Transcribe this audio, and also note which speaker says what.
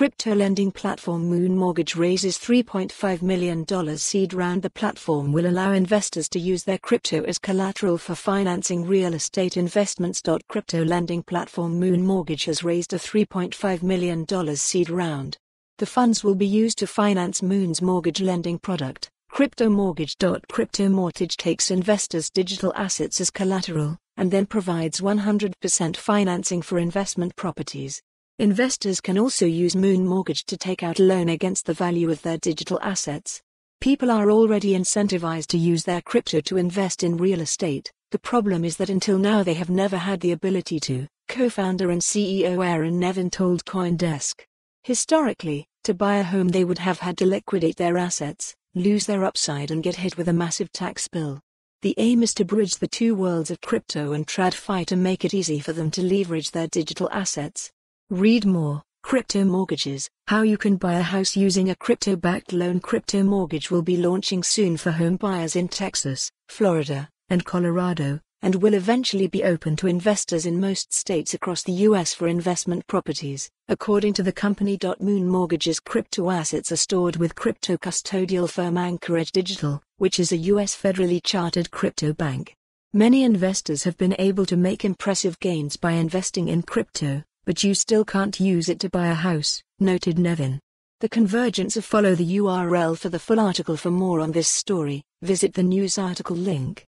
Speaker 1: Crypto lending platform Moon Mortgage raises $3.5 million seed round. The platform will allow investors to use their crypto as collateral for financing real estate investments. Crypto lending platform Moon Mortgage has raised a $3.5 million seed round. The funds will be used to finance Moon's mortgage lending product, Crypto Mortgage. Crypto Mortgage takes investors' digital assets as collateral and then provides 100% financing for investment properties. Investors can also use Moon Mortgage to take out a loan against the value of their digital assets. People are already incentivized to use their crypto to invest in real estate. The problem is that until now they have never had the ability to, co founder and CEO Aaron Nevin told Coindesk. Historically, to buy a home, they would have had to liquidate their assets, lose their upside, and get hit with a massive tax bill. The aim is to bridge the two worlds of crypto and TradFi to make it easy for them to leverage their digital assets. Read more Crypto Mortgages How you can buy a house using a crypto backed loan. Crypto Mortgage will be launching soon for home buyers in Texas, Florida, and Colorado, and will eventually be open to investors in most states across the U.S. for investment properties. According to the company. Moon Mortgage's crypto assets are stored with crypto custodial firm Anchorage Digital, which is a U.S. federally chartered crypto bank. Many investors have been able to make impressive gains by investing in crypto but you still can't use it to buy a house, noted Nevin. The convergence of follow the URL for the full article for more on this story, visit the news article link.